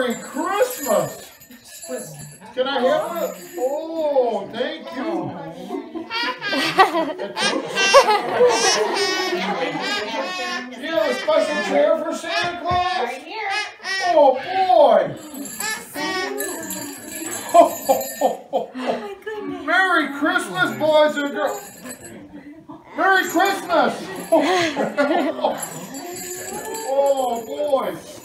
Merry Christmas! Can I have it? Oh, thank you. you have a special chair for Santa Claus? Oh, boy. Merry Christmas, boys and girls. Merry Christmas. oh, boy.